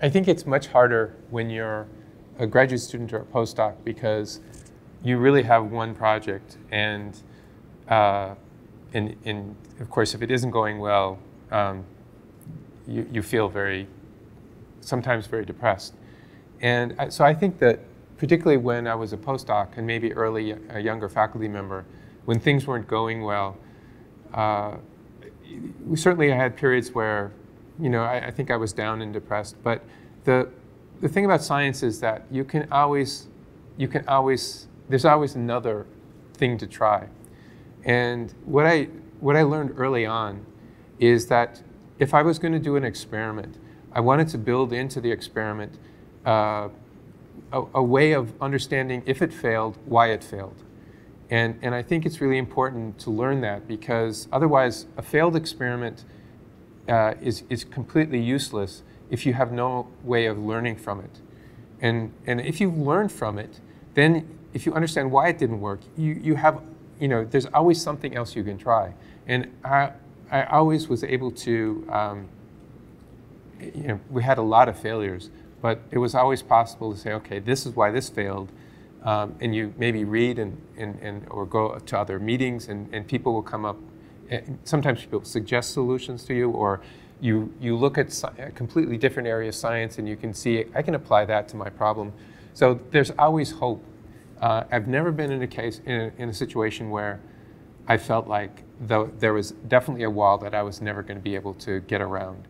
I think it's much harder when you're a graduate student or a postdoc because you really have one project, and uh, and, and of course, if it isn't going well, um, you, you feel very, sometimes very depressed. And I, so I think that particularly when I was a postdoc and maybe early a younger faculty member, when things weren't going well, uh, we certainly had periods where, you know, I, I, think I was down and depressed. But the the thing about science is that you can always, you can always, there's always another thing to try. And what I what I learned early on is that if I was going to do an experiment, I wanted to build into the experiment uh, a, a, way of understanding if it failed, why it failed. And, and I think it's really important to learn that because otherwise, a failed experiment uh, is, is completely useless if you have no way of learning from it. And, and if you've learned from it, then if you understand why it didn't work, you, you have, you know, there's always something else you can try. And I, I always was able to, um, you know, we had a lot of failures, but it was always possible to say, okay, this is why this failed. Um, and you maybe read and, and, and or go to other meetings and, and people will come up. Sometimes people suggest solutions to you or you, you look at a completely different area of science and you can see, I can apply that to my problem. So there's always hope. Uh, I've never been in a case, in a, in a situation where I felt like though there was definitely a wall that I was never going to be able to get around.